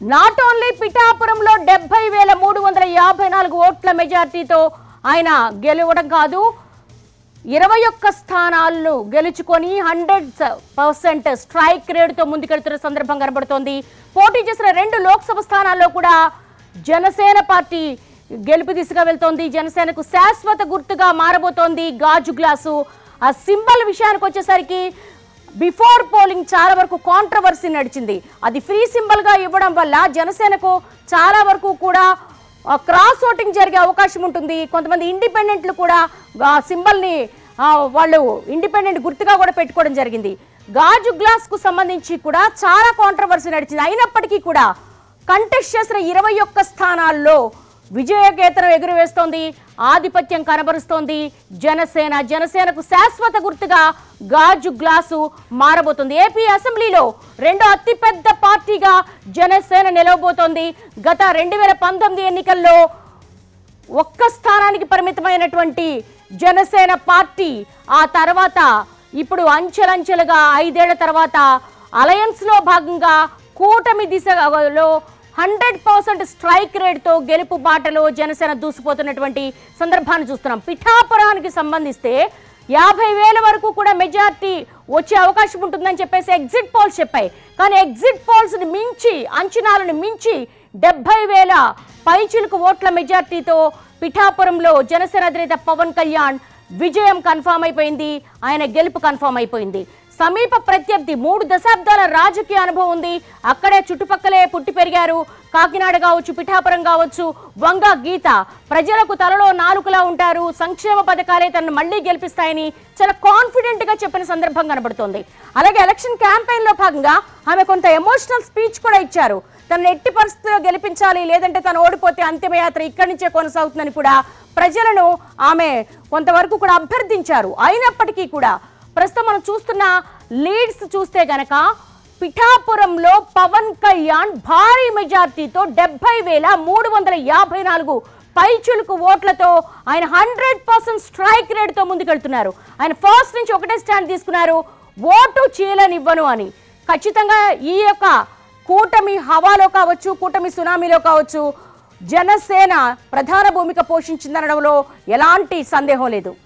Not only పిఠాపురంలో డెబ్బై వేల మూడు వందల యాభై నాలుగు ఓట్ల మెజార్టీతో ఆయన గెలవడం కాదు ఇరవై ఒక్క స్థానాలను గెలుచుకొని హండ్రెడ్ పర్సెంట్ స్ట్రైక్ రేటుతో ముందుకెళ్తున్న సందర్భం కనబడుతోంది. పోటీ చేసిన రెండు లోక్సభ స్థానాల్లో కూడా జనసేన పార్టీ గెలుపు దిశగా వెళ్తోంది. జనసేనకు శాశ్వత గుర్తుగా మారబోతోంది గాజు గ్లాసు. ఆ సింబల్ విషయానికి వచ్చేసరికి బిఫోర్ పోలింగ్ చాలా వరకు కాంట్రవర్సీ నడిచింది. అది ఫ్రీ సింబల్గా ఇవ్వడం వల్ల జనసేనకు చాలా వరకు కూడా క్రాస్ ఓటింగ్ జరిగే అవకాశం ఉంటుంది. కొంతమంది ఇండిపెండెంట్లు కూడా సింబల్ని వాళ్ళు ఇండిపెండెంట్ గుర్తుగా కూడా పెట్టుకోవడం జరిగింది. గాజు గ్లాస్కు సంబంధించి కూడా చాలా కాంట్రవర్సీ నడిచింది. అయినప్పటికీ కూడా కంటెస్ట్ చేసిన ఇరవై ఒక్క స్థానాల్లో విజయకేతనం ఎగురవేస్తోంది ఆధిపత్యం కనబరుస్తోంది జనసేన జనసేనకు శాశ్వత గుర్తుగా గాజు గ్లాసు మారబోతుంది. ఏపీ అసెంబ్లీలో రెండో అతిపెద్ద పార్టీగా జనసేన నిలవబోతోంది. గత రెండు వేల పంతొమ్మిది ఎన్నికల్లో ఒక్క స్థానానికి పరిమితమైనటువంటి జనసేన పార్టీ ఆ తర్వాత ఇప్పుడు అంచెలంచెలుగా ఐదేళ్ళ తర్వాత అలయన్స్లో భాగంగా కూటమి దిశలో హండ్రెడ్ పర్సెంట్ స్ట్రైక్ రేట్తో గెలుపు బాటలో జనసేన దూసిపోతున్నటువంటి సందర్భాన్ని చూస్తున్నాం. పిఠాపురానికి సంబంధిస్తే యాభై వేల వరకు కూడా మెజార్టీ వచ్చే అవకాశం ఉంటుందని చెప్పేసి ఎగ్జిట్ పోల్స్ చెప్పాయి. కానీ ఎగ్జిట్ పోల్స్ని మించి అంచనాలను మించి డెబ్బై వేల పైచిలుకు ఓట్ల మెజార్టీతో పిఠాపురంలో జనసేన అధినేత పవన్ కళ్యాణ్ విజయం కన్ఫామ్ అయిపోయింది ఆయన గెలుపు కన్ఫామ్ అయిపోయింది. సమీప ప్రత్యర్థి మూడు దశాబ్దాల రాజకీయ అనుభవం ఉంది. అక్కడే చుట్టుపక్కలే పుట్టి పెరిగారు. కాకినాడ కావచ్చు పిఠాపురం కావచ్చు వంగ గీత. ప్రజలకు తలలో నాలుకలా ఉంటారు. సంక్షేమ పథకాలే తనను మళ్ళీ గెలిపిస్తాయని చాలా కాన్ఫిడెంట్గా చెప్పిన సందర్భం కనబడుతోంది. అలాగే ఎలక్షన్ క్యాంపెయిన్లో భాగంగా ఆమె కొంత ఎమోషనల్ స్పీచ్ కూడా ఇచ్చారు. తనను ఎట్టి పరిస్థితుల్లో గెలిపించాలి లేదంటే తను ఓడిపోతే అంతిమయాత్ర ఇక్కడి నుంచే కొనసాగుతుందని కూడా ప్రజలను ఆమె కొంతవరకు కూడా అభ్యర్థించారు. అయినప్పటికీ కూడా ప్రస్తుతం మనం చూస్తున్న లీడ్స్ చూస్తే గనక పిఠాపురంలో పవన్ కళ్యాణ్ భారీ మెజార్టీతో డెబ్బై వేల మూడు వందల యాభై నాలుగు పైచులకు ఓట్లతో ఆయన హండ్రెడ్ పర్సెంట్ స్ట్రైక్ రేట్తో ముందుకెళ్తున్నారు. ఆయన ఫస్ట్ నుంచి ఒకటే స్టాండ్ తీసుకున్నారు. ఓటు చీలనివ్వను అని. ఖచ్చితంగా ఈ యొక్క కూటమి హవాలో కావచ్చు కూటమి సునామీలో కావచ్చు జనసేన ప్రధాన భూమిక పోషించిందనడంలో ఎలాంటి సందేహం లేదు.